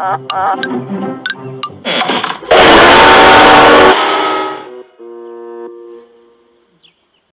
Uh-uh.